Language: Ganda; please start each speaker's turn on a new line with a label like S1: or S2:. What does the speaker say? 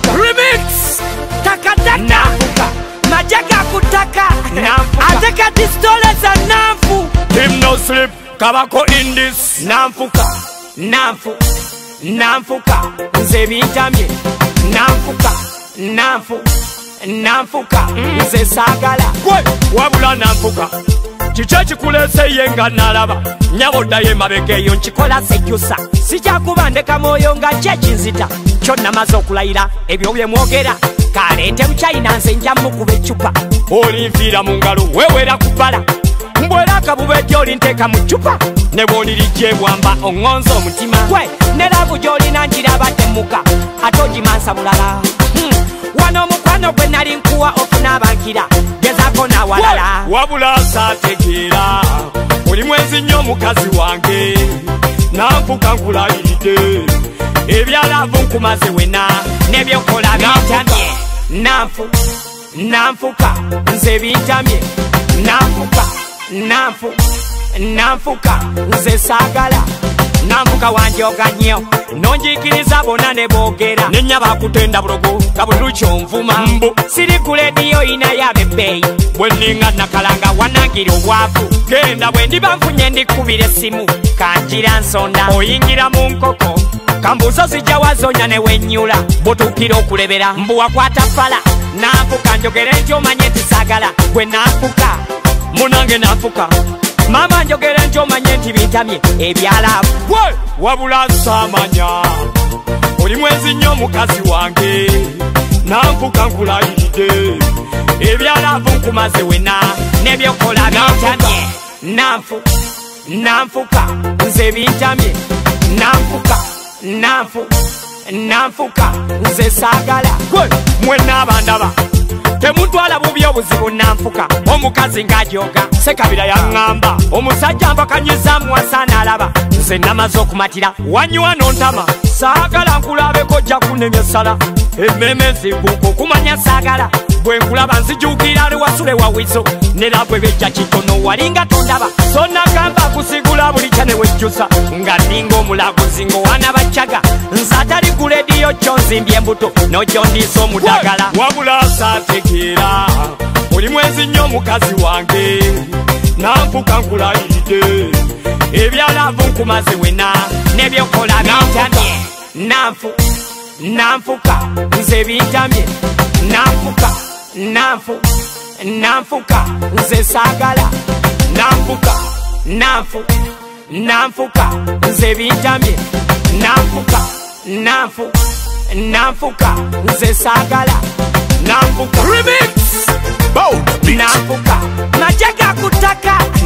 S1: Remix Takatata Majaka kutaka Ateka distole za namfu Team no sleep Kabako indis Namfuka Namfu Namfuka Mzemi itamye Namfuka Namfu Namfuka Mze mm-hmm. sagala Wabula namfuka Namfuka kico kikuleseye nga nalaba nyabodayo emabega eyo nkikola sejjusa sijakuba ndekamwoyo nga kyekinzita kyonnamaze okulayira ebyo byemwogera kaleete mukyayina nze njamukuba ecupa olinfiira mu ngalo wewera ku bbala mbwera akabuba egyoli nteeka mu cupa ne bwonirijja ebwamba oŋonza omutima gwe ne laavu gy'olina ngiraba temuka ate ogimansa bulala hmm. wano omukwano gwe nali nkuwa okunaabankira yako na walala wabula sategera oli mwezi nnyo omukazi wange nafuka nkulayiridde ebyalavu nkumaze wena nebyokola bintamye nanfu nanfuka nze bintamye nanfuka nanfu nanfuka nze saagala namuka wanje oganyo nonjikiriza bona ne bogera nenya bakutenda bulogo nga buli lukyonvuma mbu sirikuleediyo ina yabebeyi bwe ninga nakalanga wanangira obwavu genda bwe ndiba nfunye ndikubira esimu kanjira nsonda oyingira mu nkoko kambuuzo zijja wazonya ne wenyula butuukira okulebera mbu wakwata fala naafuka njogere nti omanye ntisagala gwe naafuka munange naafuka mama njogere nti omanye vitamin ebyalamu wabula samanya oli mwezi nnyo omukazi wange nanfuka nkulayiridde ebyalavu nkumaze wena nebyokola bintamye nanfu nanfuka nze bintamye nanfuka nanfu nanfuka nze saagala mwenaabandaba temutwala bubi obuzibu nanfuka omukazi ng'ajoga sekabira yaŋŋamba omusajja mpakanyiza muwasaana alaba nze namaze okumatira wanyuwa nontama saagala nkulabeko jakunemyasala emmeme zibuka okumanya saagala bwe nkulaba nzijukira lewasule wawizo nerabwe bejja kitono walinga tondaba sonagamba kusigula buli kya newejjusa nga ninga omulaguzi ng'owaana bacaga nze atali gule yo chonzimbye mbuto nojondiso mudagala wabula satekera oli mwezi nnyo mukazi wange nampuka nkulayidde ebyalavu nkumazi wena nebyokola bintamye nanfu nanfuka nze bintamye nanfuka nanfu nanfuka nze saagala nanfuka nanfu nanfuka nze bintamye nanfuka nanfu, nanfu, nanfu, nanfu, nanfu, nanfu, nanfu, nanfu, nanfu nafuka nze Remix Bout nafuka najega kutaka